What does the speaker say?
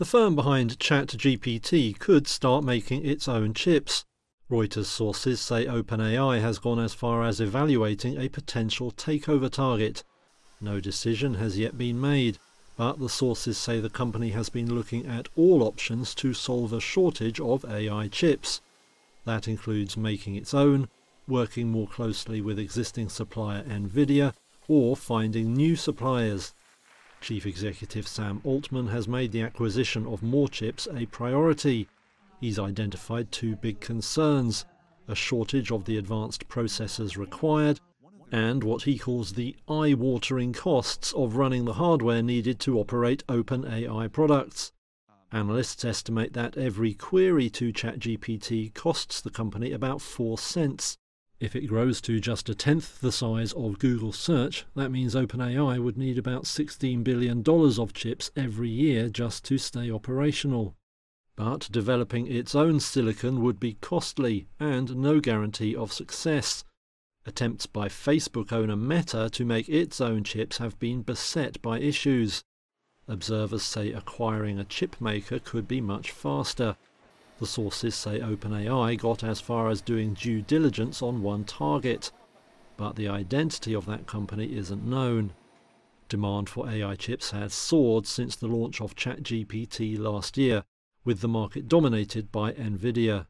The firm behind ChatGPT could start making its own chips. Reuters sources say OpenAI has gone as far as evaluating a potential takeover target. No decision has yet been made, but the sources say the company has been looking at all options to solve a shortage of AI chips. That includes making its own, working more closely with existing supplier Nvidia, or finding new suppliers. Chief Executive Sam Altman has made the acquisition of more chips a priority. He's identified two big concerns a shortage of the advanced processors required, and what he calls the eye watering costs of running the hardware needed to operate OpenAI products. Analysts estimate that every query to ChatGPT costs the company about 4 cents, if it grows to just a tenth the size of Google Search, that means OpenAI would need about $16 billion of chips every year just to stay operational. But developing its own silicon would be costly and no guarantee of success. Attempts by Facebook owner Meta to make its own chips have been beset by issues. Observers say acquiring a chip maker could be much faster. The sources say OpenAI got as far as doing due diligence on one target, but the identity of that company isn't known. Demand for AI chips has soared since the launch of ChatGPT last year, with the market dominated by Nvidia.